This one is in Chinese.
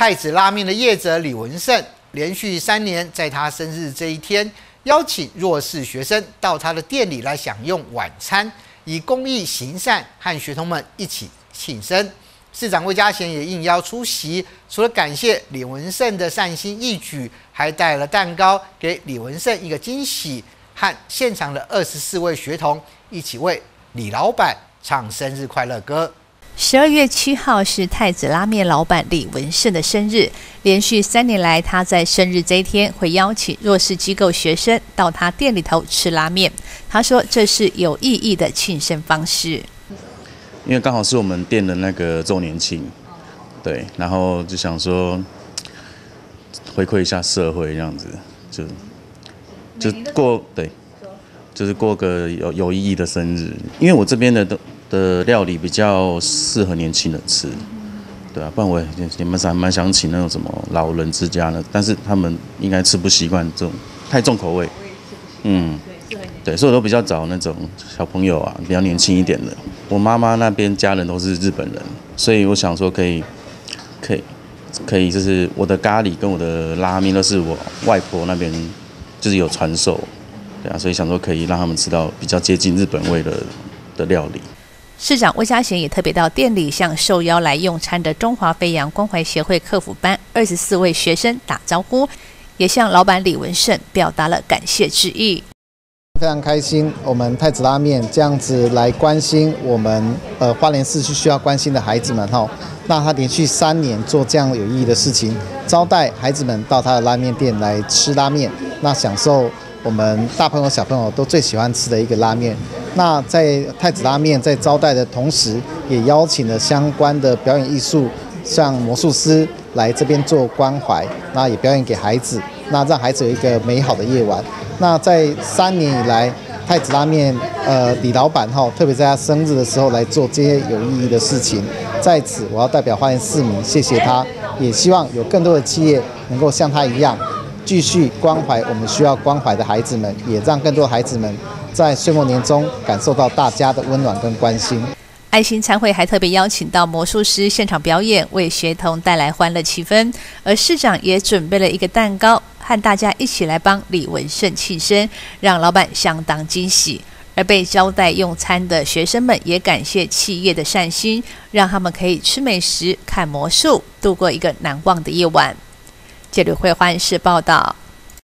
太子拉面的业者李文胜，连续三年在他生日这一天，邀请弱势学生到他的店里来享用晚餐，以公益行善，和学童们一起庆生。市长魏家贤也应邀出席，除了感谢李文胜的善心义举，还带了蛋糕给李文胜一个惊喜，和现场的二十四位学童一起为李老板唱生日快乐歌。十二月七号是太子拉面老板李文胜的生日，连续三年来，他在生日这一天会邀请弱势机构学生到他店里头吃拉面。他说这是有意义的庆生方式，因为刚好是我们店的那个周年庆，对，然后就想说回馈一下社会，这样子就就过对，就是过个有有意义的生日，因为我这边的都。的料理比较适合年轻人吃，对啊，不然我也蛮想蛮想请那种什么老人之家呢，但是他们应该吃不习惯这种太重口味。嗯，对，所以我都比较找那种小朋友啊，比较年轻一点的。我妈妈那边家人都是日本人，所以我想说可以，可以，可以，就是我的咖喱跟我的拉面都是我外婆那边就是有传授，对啊，所以想说可以让他们吃到比较接近日本味的的料理。市长魏家贤也特别到店里向受邀来用餐的中华飞扬关怀协会客服班二十四位学生打招呼，也向老板李文胜表达了感谢之意。非常开心，我们太子拉面这样子来关心我们呃花莲市区需要关心的孩子们哈。那他连续三年做这样有意义的事情，招待孩子们到他的拉面店来吃拉面，那享受。我们大朋友小朋友都最喜欢吃的一个拉面。那在太子拉面在招待的同时，也邀请了相关的表演艺术，像魔术师来这边做关怀，那也表演给孩子，那让孩子有一个美好的夜晚。那在三年以来，太子拉面呃李老板哈，特别在他生日的时候来做这些有意义的事情，在此我要代表花莲市民谢谢他，也希望有更多的企业能够像他一样。继续关怀我们需要关怀的孩子们，也让更多孩子们在岁末年中感受到大家的温暖跟关心。爱心餐会还特别邀请到魔术师现场表演，为学童带来欢乐气氛。而市长也准备了一个蛋糕，和大家一起来帮李文胜庆生，让老板相当惊喜。而被招待用餐的学生们也感谢企业的善心，让他们可以吃美食、看魔术，度过一个难忘的夜晚。记者会欢市报道。